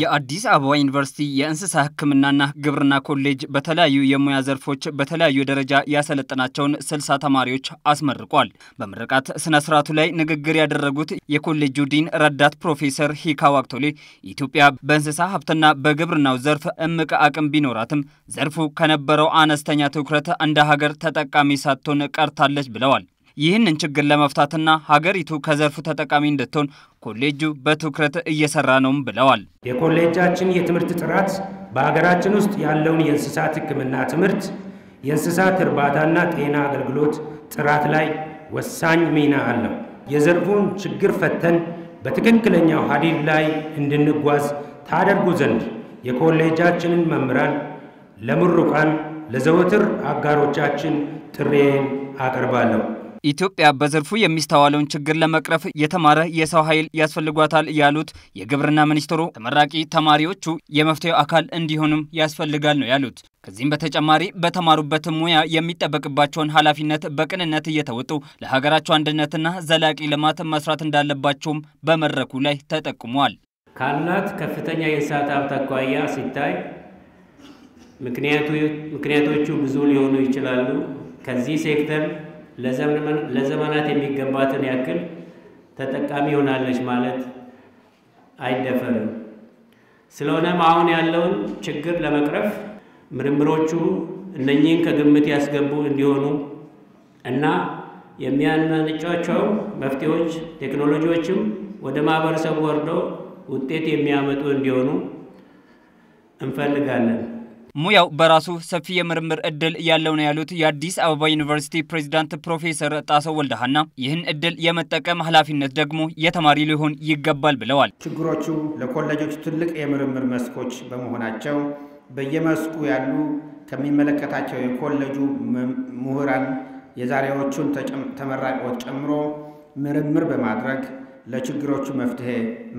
የአዲስ አበባ ዩኒቨርሲቲ የእንስሳ ሕክምናና ግብርና ኮሌጅ በተለያዩ የሙያ ዘርፎች በተለያዩ ደረጃ ያሰለጠናቸውን ስልሳ ተማሪዎች አስመርቋል። በምርቃት ስነ ስርዓቱ ላይ ንግግር ያደረጉት የኮሌጁ ዲን ረዳት ፕሮፌሰር ሂካ ዋቅቶሌ ኢትዮጵያ በእንስሳ ሀብትና በግብርናው ዘርፍ እምቅ አቅም ቢኖራትም ዘርፉ ከነበረው አነስተኛ ትኩረት እንደ ሀገር ተጠቃሚ ሳትሆን ቀርታለች ብለዋል። ይህንን ችግር ለመፍታትና ሀገሪቱ ከዘርፉ ተጠቃሚ እንድትሆን ኮሌጁ በትኩረት እየሰራ ነውም ብለዋል። የኮሌጃችን የትምህርት ጥራት በሀገራችን ውስጥ ያለውን የእንስሳት ሕክምና ትምህርት፣ የእንስሳት እርባታና ጤና አገልግሎት ጥራት ላይ ወሳኝ ሚና አለው። የዘርፉን ችግር ፈተን በትክክለኛው ሀዲድ ላይ እንድንጓዝ ታደርጉ ዘንድ የኮሌጃችንን መምህራን፣ ለምሩቃን፣ ለዘወትር አጋሮቻችን ጥሬን አቀርባለሁ። ኢትዮጵያ በዘርፉ የሚስተዋለውን ችግር ለመቅረፍ የተማረ የሰው ኃይል ያስፈልጓታል ያሉት የግብርና ሚኒስትሩ ተመራቂ ተማሪዎቹ የመፍትሄው አካል እንዲሆኑም ያስፈልጋል ነው ያሉት። ከዚህም በተጨማሪ በተማሩበት ሙያ የሚጠበቅባቸውን ኃላፊነት በቅንነት እየተወጡ ለሀገራቸው አንድነትና ዘላቂ ልማት መስራት እንዳለባቸውም በመድረኩ ላይ ተጠቁሟል። ካላት ከፍተኛ የእንስሳት ሀብት አኳያ ሲታይ ምክንያቶቹ ብዙ ሊሆኑ ይችላሉ። ከዚህ ሴክተር ለዘመናት የሚገባትን ያክል ተጠቃሚ ሆናለች ማለት አይደፈርም። ስለሆነም አሁን ያለውን ችግር ለመቅረፍ ምርምሮቹ እነኚህን ከግምት ያስገቡ እንዲሆኑ እና የሚያመነጯቸው መፍትሄዎች፣ ቴክኖሎጂዎችም ወደ ማህበረሰቡ ወርደው ውጤት የሚያመጡ እንዲሆኑ እንፈልጋለን። ሙያው በራሱ ሰፊ የምርምር እድል ያለው ነው ያሉት የአዲስ አበባ ዩኒቨርሲቲ ፕሬዚዳንት ፕሮፌሰር ጣሰው ወልደሃና ይህን እድል የመጠቀም ኃላፊነት ደግሞ የተማሪ ሊሆን ይገባል ብለዋል። ችግሮቹ ለኮሌጆች ትልቅ የምርምር መስኮች በመሆናቸው በየመስኩ ያሉ ከሚመለከታቸው የኮሌጁ ምሁራን የዛሬዎቹን ተመራቂዎች ጨምሮ ምርምር በማድረግ ለችግሮቹ መፍትሄ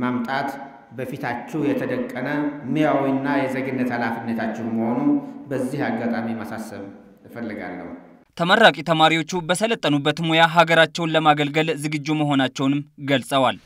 ማምጣት በፊታችሁ የተደቀነ ሙያዊና የዜግነት ኃላፊነታችሁ መሆኑ በዚህ አጋጣሚ ማሳሰብ እፈልጋለሁ። ተመራቂ ተማሪዎቹ በሰለጠኑበት ሙያ ሀገራቸውን ለማገልገል ዝግጁ መሆናቸውንም ገልጸዋል።